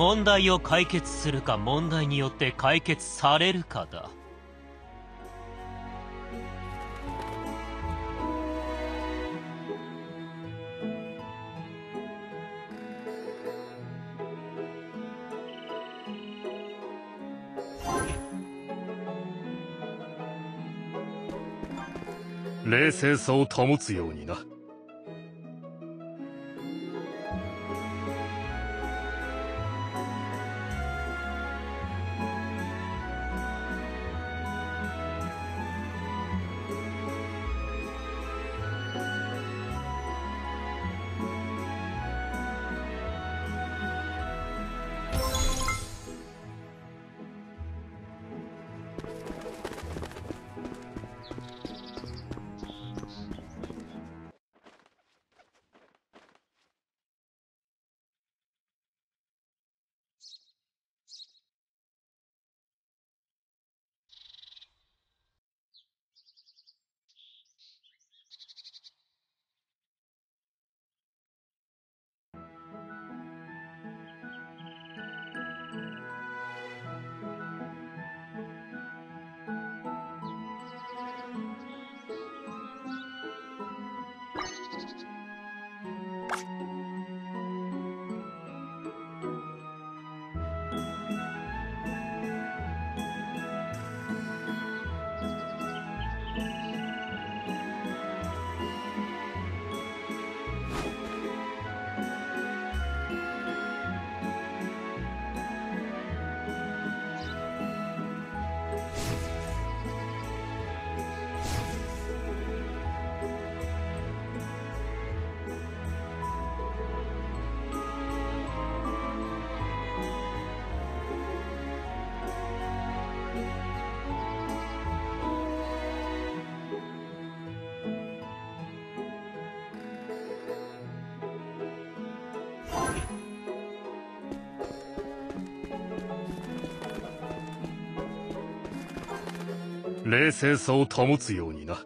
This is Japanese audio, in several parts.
問題を解決するか問題によって解決されるかだ冷静さを保つようにな。冷静さを保つようにな。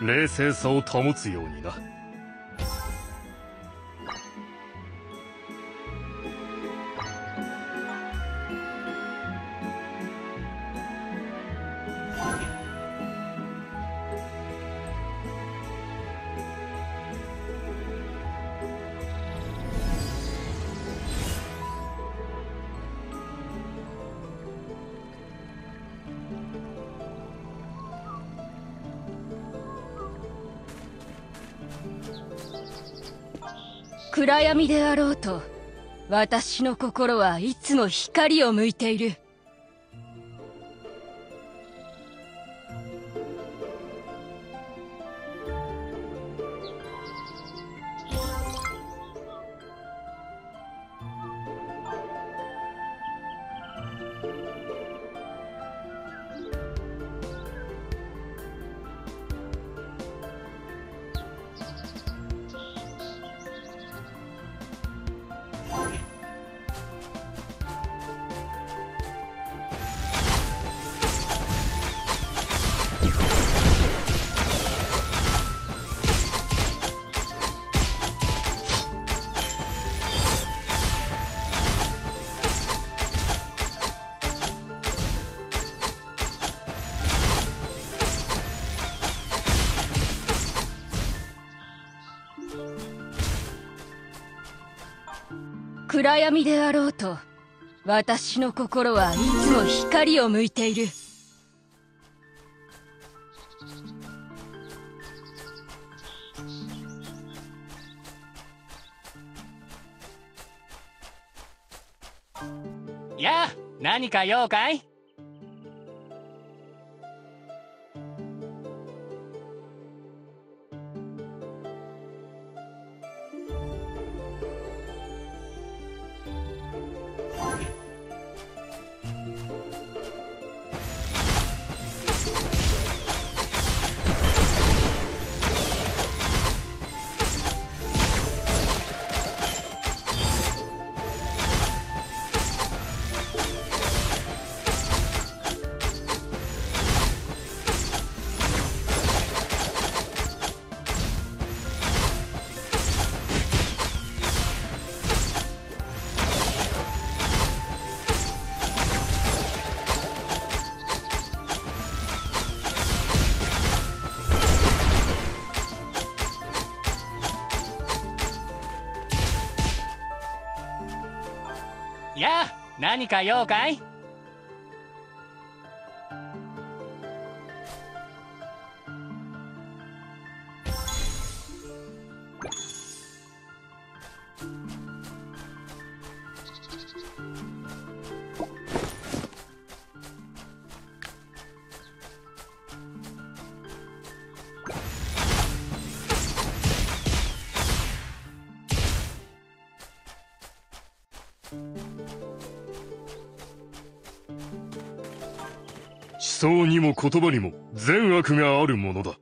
冷静さを保つようにな。暗闇であろうと私の心はいつも光を向いている。暗闇であろうと私の心はいつも光を向いている。やあ何か用かい？何か用かい？思想にも言葉にも善悪があるものだ。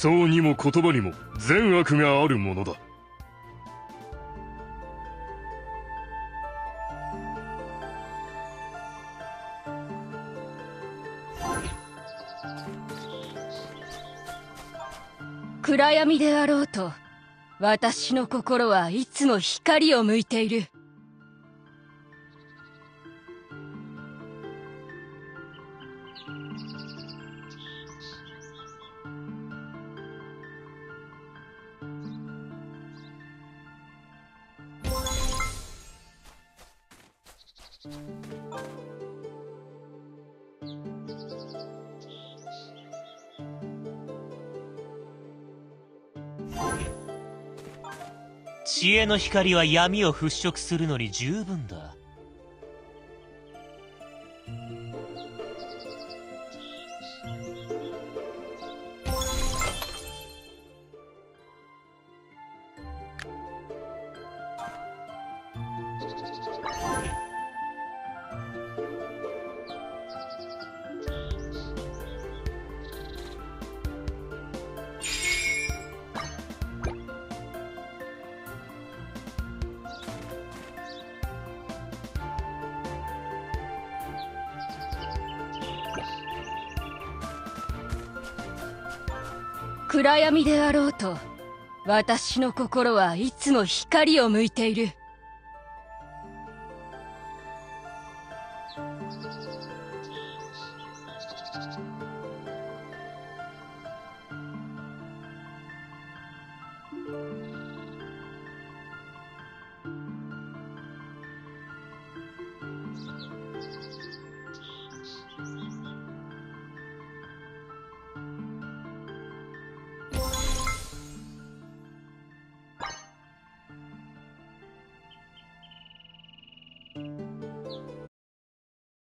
想にも言葉にも善悪があるものだ。暗闇であろうと私の心はいつも光を向いている。知恵の光は闇を払拭するのに十分だ。暗闇であろうと私の心はいつも光を向いている。